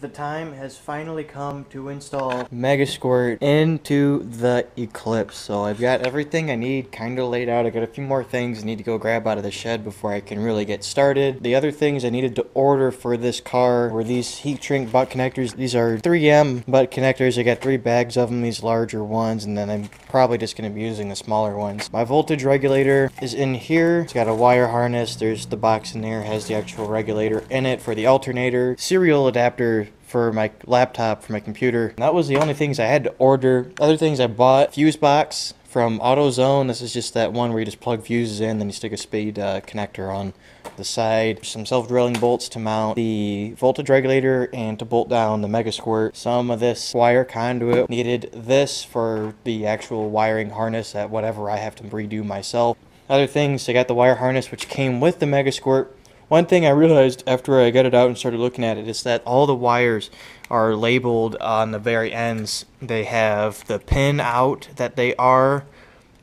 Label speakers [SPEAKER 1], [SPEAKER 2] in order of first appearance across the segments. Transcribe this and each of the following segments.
[SPEAKER 1] the time has finally come to install Mega Squirt into the Eclipse. So I've got everything I need kind of laid out. I got a few more things I need to go grab out of the shed before I can really get started. The other things I needed to order for this car were these heat shrink butt connectors. These are 3M butt connectors. I got three bags of them, these larger ones, and then I'm probably just going to be using the smaller ones. My voltage regulator is in here. It's got a wire harness. There's the box in there, has the actual regulator in it for the alternator. Serial adapter for my laptop, for my computer. And that was the only things I had to order. Other things I bought, fuse box from AutoZone. This is just that one where you just plug fuses in, then you stick a spade uh, connector on the side. Some self-drilling bolts to mount the voltage regulator and to bolt down the Mega Squirt. Some of this wire conduit needed this for the actual wiring harness at whatever I have to redo myself. Other things, I got the wire harness which came with the Mega Squirt one thing I realized after I got it out and started looking at it is that all the wires are labeled on the very ends. They have the pin out that they are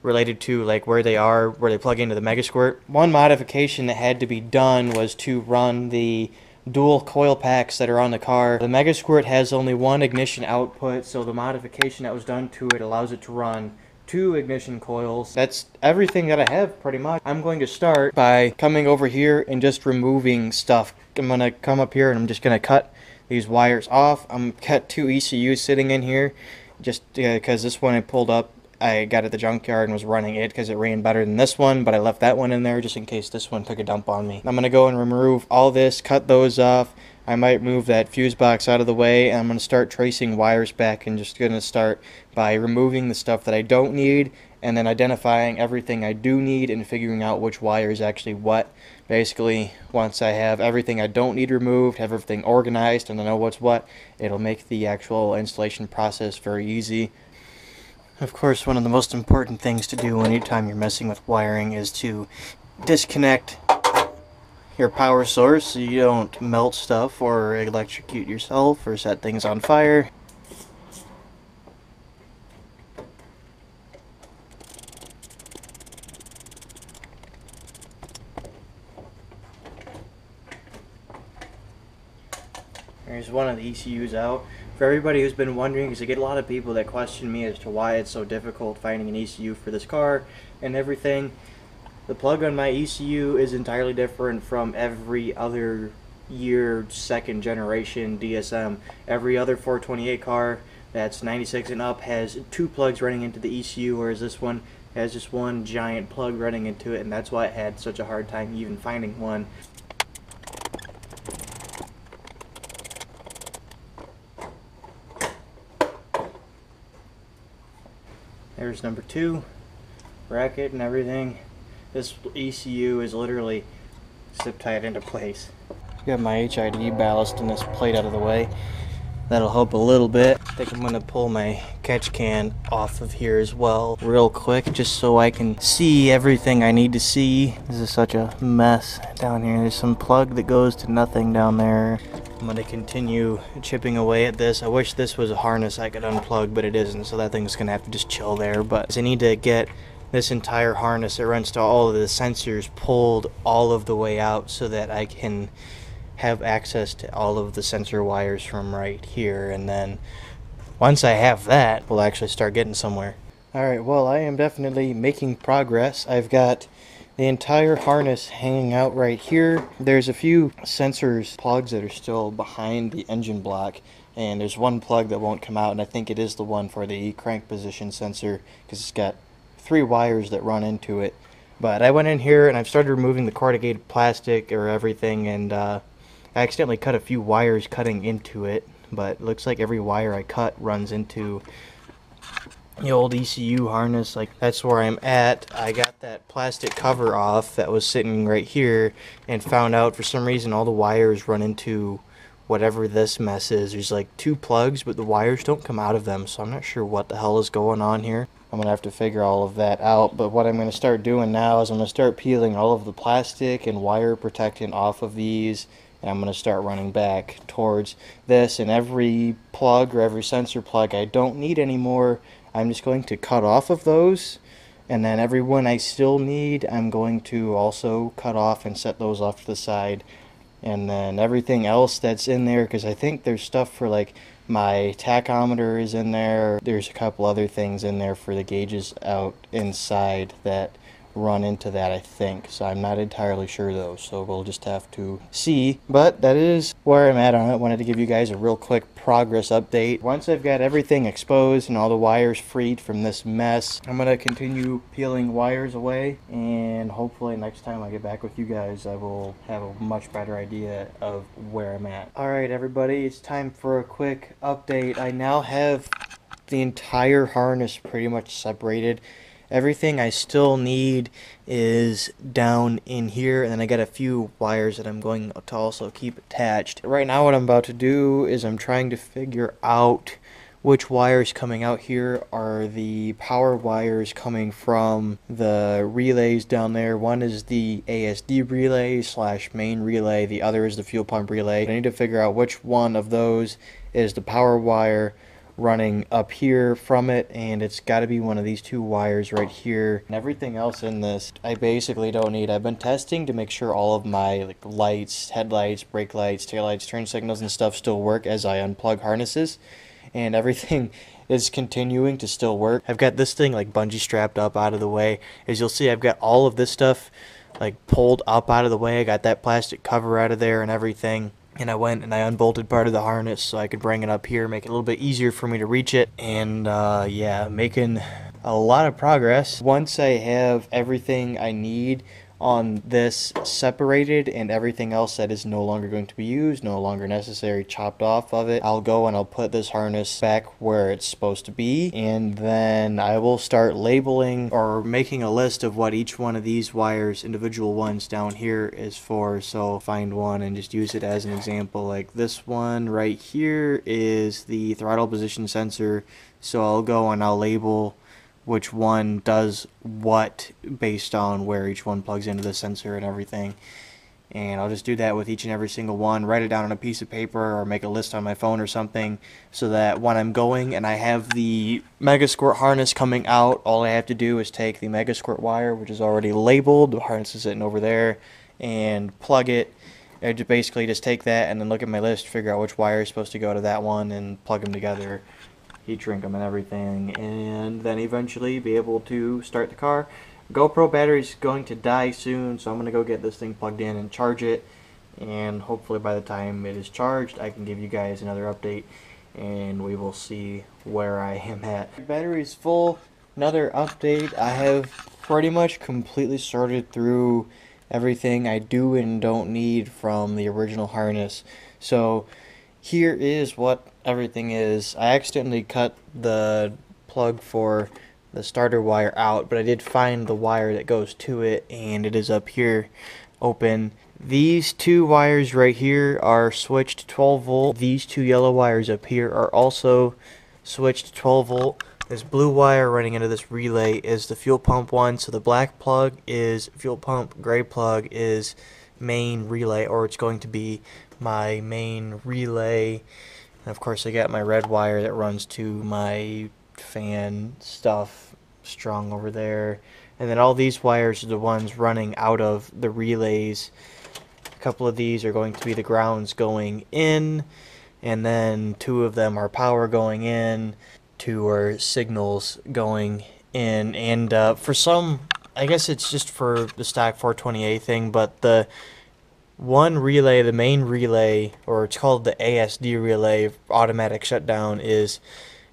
[SPEAKER 1] related to like where they are, where they plug into the Mega Squirt. One modification that had to be done was to run the dual coil packs that are on the car. The Mega Squirt has only one ignition output, so the modification that was done to it allows it to run two ignition coils. That's everything that I have pretty much. I'm going to start by coming over here and just removing stuff. I'm going to come up here and I'm just going to cut these wires off. I'm cut two ECUs sitting in here just because uh, this one I pulled up I got at the junkyard and was running it because it ran better than this one, but I left that one in there just in case this one took a dump on me. I'm going to go and remove all this, cut those off, I might move that fuse box out of the way and I'm going to start tracing wires back and just going to start by removing the stuff that I don't need and then identifying everything I do need and figuring out which wire is actually what. Basically, once I have everything I don't need removed, have everything organized, and I know what's what, it'll make the actual installation process very easy. Of course, one of the most important things to do anytime you're messing with wiring is to disconnect your power source so you don't melt stuff or electrocute yourself or set things on fire. There's one of the ECUs out. For everybody who's been wondering, because I get a lot of people that question me as to why it's so difficult finding an ECU for this car and everything. The plug on my ECU is entirely different from every other year second generation DSM. Every other 420A car that's 96 and up has two plugs running into the ECU, whereas this one has just one giant plug running into it, and that's why it had such a hard time even finding one. There's number two, bracket and everything. This ECU is literally zip tied into place. Got my HID ballast in this plate out of the way. That'll help a little bit. I think I'm gonna pull my catch can off of here as well real quick just so I can see everything I need to see. This is such a mess down here. There's some plug that goes to nothing down there. I'm gonna continue chipping away at this. I wish this was a harness I could unplug, but it isn't, so that thing's gonna have to just chill there. But I need to get this entire harness that runs to all of the sensors pulled all of the way out so that I can have access to all of the sensor wires from right here and then once I have that we'll actually start getting somewhere. Alright well I am definitely making progress. I've got the entire harness hanging out right here. There's a few sensors plugs that are still behind the engine block and there's one plug that won't come out and I think it is the one for the crank position sensor because it's got three wires that run into it. But I went in here and I've started removing the corrugated plastic or everything and uh, I accidentally cut a few wires cutting into it. But it looks like every wire I cut runs into the old ECU harness. Like that's where I'm at. I got that plastic cover off that was sitting right here and found out for some reason all the wires run into whatever this mess is. There's like two plugs, but the wires don't come out of them, so I'm not sure what the hell is going on here. I'm going to have to figure all of that out. But what I'm going to start doing now is I'm going to start peeling all of the plastic and wire protectant off of these. And I'm going to start running back towards this. And every plug or every sensor plug I don't need anymore, I'm just going to cut off of those. And then every one I still need, I'm going to also cut off and set those off to the side. And then everything else that's in there because I think there's stuff for like my tachometer is in there. There's a couple other things in there for the gauges out inside that run into that, I think. So I'm not entirely sure though, so we'll just have to see. But that is where I'm at on it. Wanted to give you guys a real quick progress update. Once I've got everything exposed and all the wires freed from this mess, I'm going to continue peeling wires away and hopefully next time I get back with you guys, I will have a much better idea of where I'm at. Alright everybody, it's time for a quick update. I now have the entire harness pretty much separated Everything I still need is down in here and then I got a few wires that I'm going to also keep attached. Right now what I'm about to do is I'm trying to figure out which wires coming out here are the power wires coming from the relays down there. One is the ASD relay slash main relay, the other is the fuel pump relay. I need to figure out which one of those is the power wire running up here from it and it's got to be one of these two wires right here. And everything else in this I basically don't need. I've been testing to make sure all of my like lights headlights brake lights tail lights turn signals and stuff still work as I unplug harnesses. And everything is continuing to still work. I've got this thing like bungee strapped up out of the way. As you'll see I've got all of this stuff like pulled up out of the way. I got that plastic cover out of there and everything and I went and I unbolted part of the harness so I could bring it up here, make it a little bit easier for me to reach it, and uh, yeah, making a lot of progress. Once I have everything I need on this separated and everything else that is no longer going to be used, no longer necessary, chopped off of it. I'll go and I'll put this harness back where it's supposed to be and then I will start labeling or making a list of what each one of these wires, individual ones down here is for. So find one and just use it as an example. Like this one right here is the throttle position sensor. So I'll go and I'll label which one does what based on where each one plugs into the sensor and everything. And I'll just do that with each and every single one, write it down on a piece of paper or make a list on my phone or something so that when I'm going and I have the Megasquirt harness coming out, all I have to do is take the Megasquirt wire, which is already labeled, the harness is sitting over there, and plug it. I just basically just take that and then look at my list, figure out which wire is supposed to go to that one, and plug them together heat shrink them and everything, and then eventually be able to start the car. GoPro battery's going to die soon, so I'm going to go get this thing plugged in and charge it, and hopefully by the time it is charged, I can give you guys another update, and we will see where I am at. Battery's full. Another update, I have pretty much completely sorted through everything I do and don't need from the original harness. So here is what everything is. I accidentally cut the plug for the starter wire out, but I did find the wire that goes to it, and it is up here open. These two wires right here are switched 12 volt. These two yellow wires up here are also switched 12 volt. This blue wire running into this relay is the fuel pump one, so the black plug is fuel pump, gray plug is main relay, or it's going to be my main relay and of course I got my red wire that runs to my fan stuff strung over there. And then all these wires are the ones running out of the relays. A couple of these are going to be the grounds going in. And then two of them are power going in. Two are signals going in. And uh, for some, I guess it's just for the stack 420A thing, but the one relay, the main relay, or it's called the ASD relay, automatic shutdown, is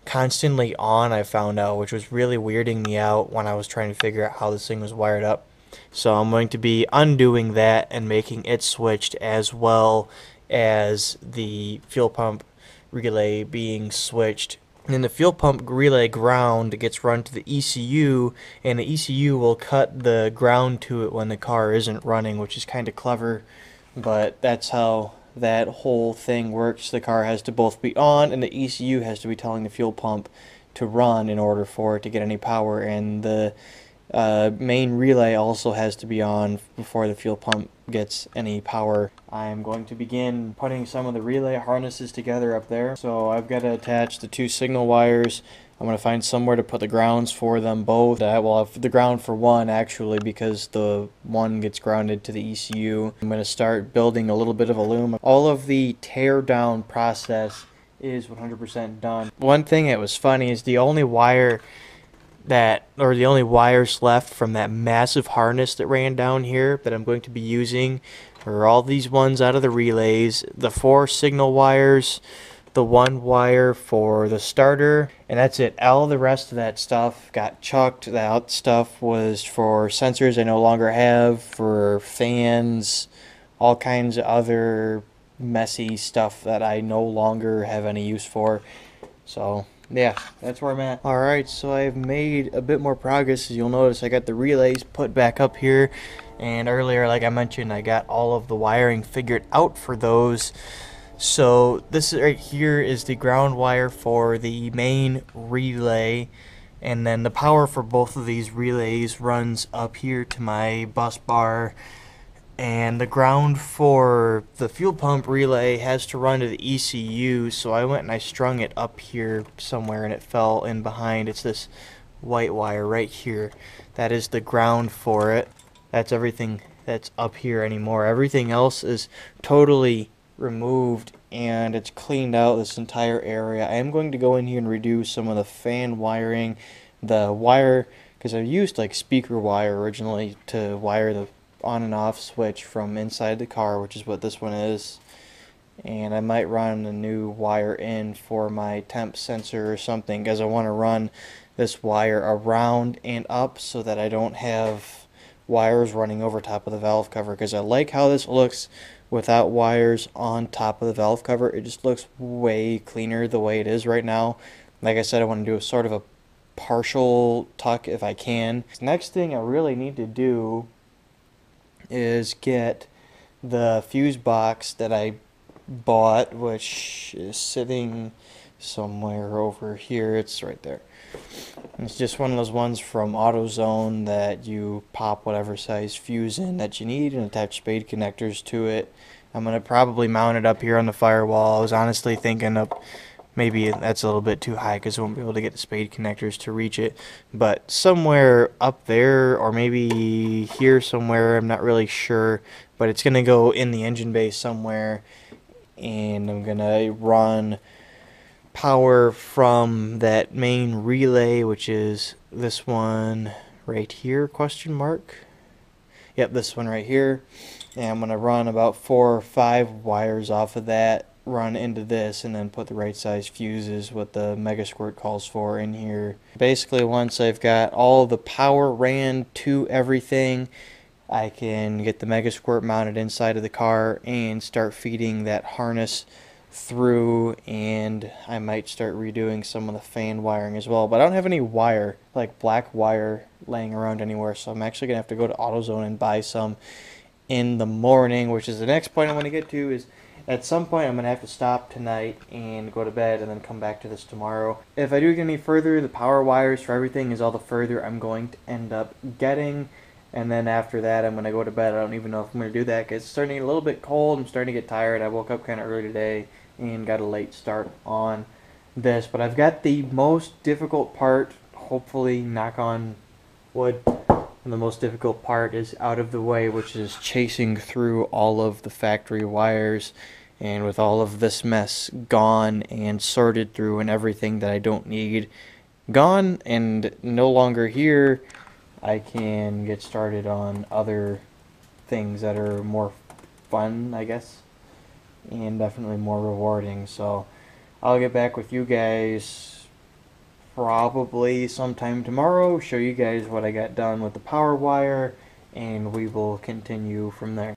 [SPEAKER 1] constantly on, I found out, which was really weirding me out when I was trying to figure out how this thing was wired up. So I'm going to be undoing that and making it switched as well as the fuel pump relay being switched. And then the fuel pump relay ground gets run to the ECU, and the ECU will cut the ground to it when the car isn't running, which is kind of clever but that's how that whole thing works. The car has to both be on and the ECU has to be telling the fuel pump to run in order for it to get any power and the uh, main relay also has to be on before the fuel pump gets any power. I'm going to begin putting some of the relay harnesses together up there. So I've got to attach the two signal wires I'm going to find somewhere to put the grounds for them both. I will have the ground for one actually because the one gets grounded to the ECU. I'm going to start building a little bit of a loom. All of the tear down process is 100% done. One thing that was funny is the only wire that or the only wires left from that massive harness that ran down here that I'm going to be using are all these ones out of the relays, the four signal wires, the one wire for the starter, and that's it. All the rest of that stuff got chucked. That stuff was for sensors I no longer have, for fans, all kinds of other messy stuff that I no longer have any use for. So, yeah, that's where I'm at. Alright, so I've made a bit more progress. As you'll notice, I got the relays put back up here. And earlier, like I mentioned, I got all of the wiring figured out for those. So this right here is the ground wire for the main relay and then the power for both of these relays runs up here to my bus bar and the ground for the fuel pump relay has to run to the ECU so I went and I strung it up here somewhere and it fell in behind. It's this white wire right here. That is the ground for it. That's everything that's up here anymore. Everything else is totally removed and it's cleaned out this entire area. I am going to go in here and redo some of the fan wiring, the wire, because I used like speaker wire originally to wire the on and off switch from inside the car, which is what this one is. And I might run a new wire in for my temp sensor or something because I want to run this wire around and up so that I don't have wires running over top of the valve cover because I like how this looks without wires on top of the valve cover. It just looks way cleaner the way it is right now. Like I said, I want to do a sort of a partial tuck if I can. Next thing I really need to do is get the fuse box that I bought, which is sitting somewhere over here. It's right there. It's just one of those ones from AutoZone that you pop whatever size fuse in that you need and attach spade connectors to it. I'm going to probably mount it up here on the firewall. I was honestly thinking of maybe that's a little bit too high because we won't be able to get the spade connectors to reach it. But somewhere up there or maybe here somewhere, I'm not really sure. But it's going to go in the engine bay somewhere. And I'm going to run power from that main relay, which is this one right here, question mark. Yep, this one right here. And I'm going to run about four or five wires off of that, run into this, and then put the right size fuses, what the Mega Squirt calls for, in here. Basically, once I've got all the power ran to everything, I can get the Mega Squirt mounted inside of the car and start feeding that harness through and I might start redoing some of the fan wiring as well. But I don't have any wire, like black wire, laying around anywhere. So I'm actually going to have to go to AutoZone and buy some in the morning, which is the next point I want to get to is at some point I'm going to have to stop tonight and go to bed and then come back to this tomorrow. If I do get any further, the power wires for everything is all the further I'm going to end up getting. And then after that, I'm going to go to bed. I don't even know if I'm going to do that because it's starting to get a little bit cold. I'm starting to get tired. I woke up kind of early today and got a late start on this. But I've got the most difficult part, hopefully, knock on wood, and the most difficult part is out of the way, which is chasing through all of the factory wires. And with all of this mess gone and sorted through and everything that I don't need gone and no longer here, I can get started on other things that are more fun, I guess and definitely more rewarding. So I'll get back with you guys probably sometime tomorrow, show you guys what I got done with the power wire, and we will continue from there.